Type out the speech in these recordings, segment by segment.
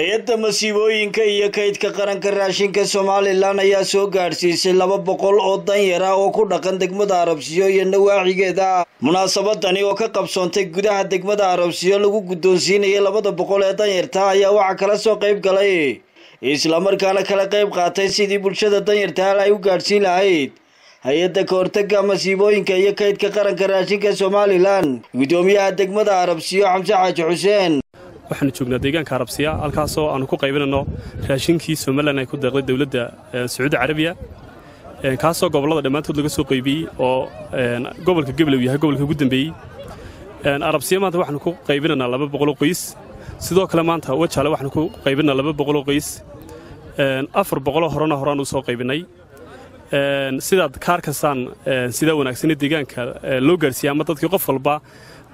hay'adda masiibooyinka iyo kaydka qaranka raashinka somalilan ayaa soo gaadhsiisay laba boqol oo danyar ah oo ku dhaqan degmada arabsiyo iyo nawaaxigeeda. Munaasabadani oo ka qabsoontay gudaha degmada arabsiyo lagu guddoonsiinayay labada boqol ee danyarta ayaa waxaa kala soo qayb galay. Islamarkaana kala qayb qaatay sidii bulshada danyarta hal ay u gaadhsiin lahayd. Hay'adda ka hortaga masiibooyinka iyo kaydka qaranka raashinka somalilan guddoomiyaha degmada arabsiyo xamse xaaji xuseen waxaanu joognaa deegaanka arabsiya halkaasoo aanu ku qaybinayno raashinkii somalilan ay ku deeqday dowladda sacuudi carabiya. Kaasoo gobollada dhammaantood laga soo qaybiyey oo gobolka geblow yahay gobolka ugu dambeeyey. Arabsiya maanta waxaanu ku qaybinaynaa laba boqoloo qoys. Sidoo kale maanta wajaale waxaanu ku qaybinaa laba boqoloo qoys. Afar boqoloo horena horaan u soo qaybinnay sidaad kaar kastaan sidaa wanaagsanee deegaanka loo gaarsiiya ama dadkii qof walba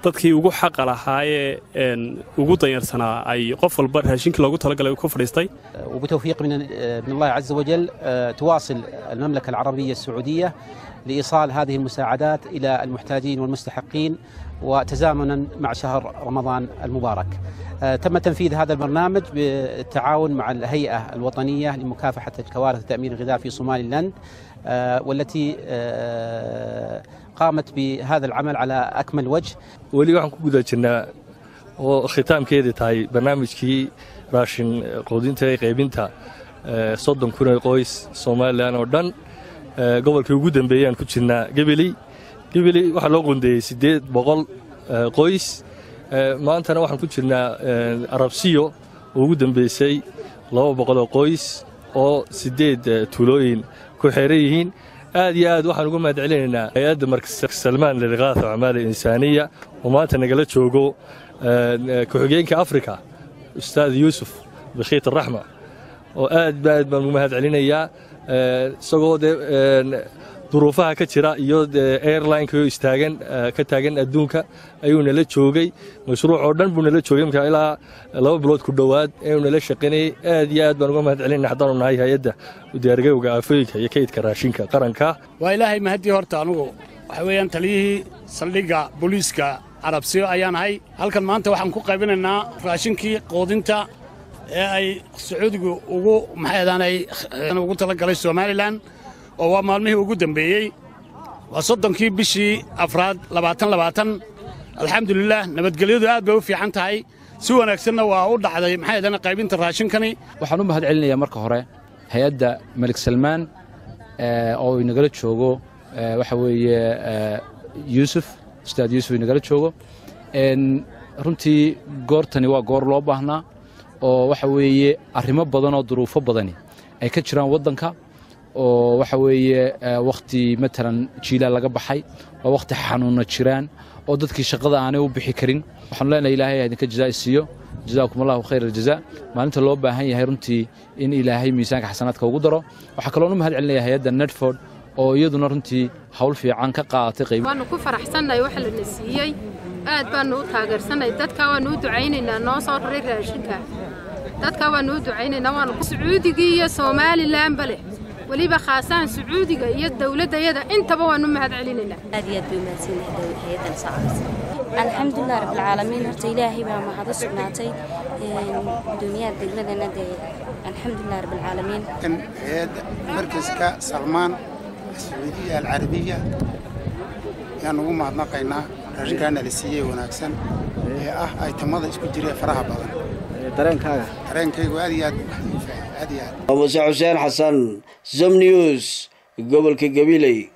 dadkii ugu xaqa lahaayee ugu danyarsanaa ay qof walba raashinkii loogu talagalay ku fadhiistay وبتوفيق من من الله عز وجل تواصل المملكة العربية السعودية لإيصال هذه المساعدات إلى المحتاجين والمستحقين وتزامنا مع شهر رمضان المبارك آه، تم تنفيذ هذا البرنامج بالتعاون مع الهيئة الوطنية لمكافحة الكوارث وتأمين الغذاء في صومالي لند آه، والتي آه، قامت بهذا العمل على أكمل وجه. ولي وحن كبودة جنة وختام كيدي تاي برنامج كي راشن قودين تاي قيبين تا صدن كون القويس صومالي لأن وردن قبل كي وقودن بيان كتشنة قبلي قبلي وحلو قندي سيديد بغل قويس maantana waxaan ku jirnaa arabsiyo oo ugu dambeysay laba boqol oo qoys oo siddeed tuulooyin ku xeeran yihiin. Aad iyo aad waxaan uga mahad hay'adda markas salmaan lilikaatha camaala insaaniya oo maanta nagala joogo ku-xigeenka afrika ustaad yuusuf bakhiit araxma oo aad ba baan ugu mahad isagoo dee duruufaha ka jira iyo airlineka istaagan ka taagan adduunka ayuu nala joogay. Mashruuc oo dhan buu nala joogay markaa ilaa laba bilood ku dhowaad. Ayuu nala shaqaynayay aad iyo aad baan uga mahad celinayna haddaanu nahay hay'adda diyaargowga aafooyinka iyo kaydka raashinka qaranka. Waa ilaahay mahaddii horta anugu waxa weeyaan taliyihii saldhigga booliiska carabsiyo ayaan ahay. Halkan maanta waxaan ku qaybinaynaa raashinkii qoodinta ee ay sacuudigu ugu maxaydaan ugu talagalay somalilan oo waa maalmihii ugu dembeeyey waa soddonkii bishii afraad labaatan labaatan. Alxamdulilah nabadgelyadu aad bay u fiican tahay. Si wanaagsanna waa u dhacday maxaydana qaybinta raashinkani. Waxaan u mahad celinayaa marka hore hay'adda malik salmaan oo inagala joogo waxa weeye yuusuf ustaad yuusuf inagala joogo. Runtii goortani waa goor loo baahnaa oo waxa weeye arrimo badan oo duruufo badani ay ka jiraan waddanka oo waxa weeye wakhti matalan jiilaa laga baxay waa wakhti xanuunna jiraan oo dadkii shaqada aanay u bixi karin. Waxaanu leenahay ilaahay idinka jazaa isiiyo. Jazaakum allahu khayr aljazaa maalinta loo baahan yahay runtii in ilaahay miisaanka xasanaadka ugu daro. Waxaa kaloon u mahad hay'adda nedford oo iyaduna runtii hawl fiican ka qaadatay qayb waanu ku faraxsannahay waxa lana siiyey. Aad baanu u taageersannahay dadka waanu u ducaynaynaa noo soo raray raashinka. Dadka waanu u ducaynaynaa waanu sacuudigii iyo somalilanba leh weliba khaasaan sacuudiga iyo dowladdayada intaba waanu mahad celinaynaa aad iyo aad bay umahadsanyahay hay'addan sacabas alxamdulilah rabbilcaalamiin horta ilaahay baa mahad u sugnaatay gudoomiyaha degmadana dee alxamdulilah rabbilcaalamiin kan hay'adda markaska salmaan sacuudiya alcarabiya ayaan ugu mahadnaqaynaa raashinkaana la siiyey wanaagsan ee ah aytamada isku jira faraha badan dareenkaaga dareenkaygu aad iyo aad aad iyo aad. Muse xuseen xasan som news gobolka gabiley